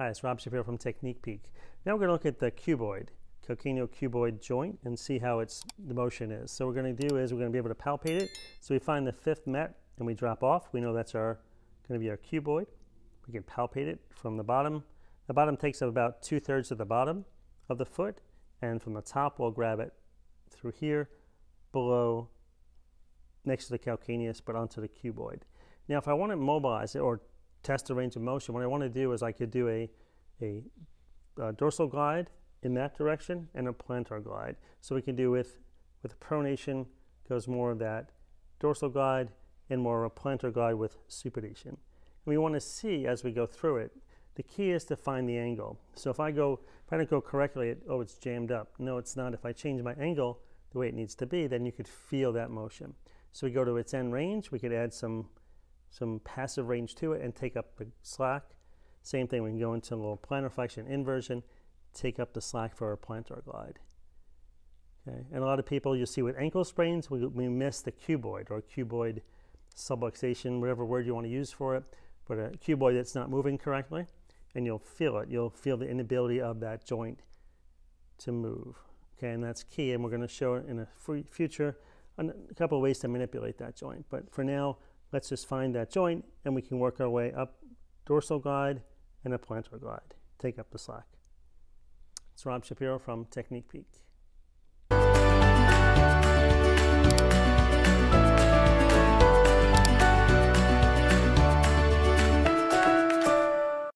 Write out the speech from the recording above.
Hi, it's Rob Shapiro from Technique Peek. Now we're going to look at the cuboid, calcaneocuboid joint, and see how its the motion is. So what we're going to do is we're going to be able to palpate it. So we find the fifth met and we drop off. We know that's our going to be our cuboid. We can palpate it from the bottom. The bottom takes up about two thirds of the bottom of the foot, and from the top we'll grab it through here, below, next to the calcaneus, but onto the cuboid. Now, if I want to mobilize it or test the range of motion, what I want to do is I could do a, a, a dorsal glide in that direction and a plantar glide. So we can do with, with pronation goes more of that dorsal glide and more of a plantar glide with supination. And we want to see as we go through it, the key is to find the angle. So if I go, if I don't go correctly, it, oh, it's jammed up. No, it's not. If I change my angle the way it needs to be, then you could feel that motion. So we go to its end range, we could add some some passive range to it and take up the slack. Same thing, we can go into a little plantar flexion inversion, take up the slack for our plantar glide. Okay, and a lot of people you see with ankle sprains, we, we miss the cuboid or cuboid subluxation, whatever word you want to use for it, but a cuboid that's not moving correctly, and you'll feel it. You'll feel the inability of that joint to move. Okay, and that's key, and we're going to show in a future a couple of ways to manipulate that joint. But for now, Let's just find that joint and we can work our way up dorsal glide and a plantar glide. Take up the slack. It's Rob Shapiro from Technique Peek.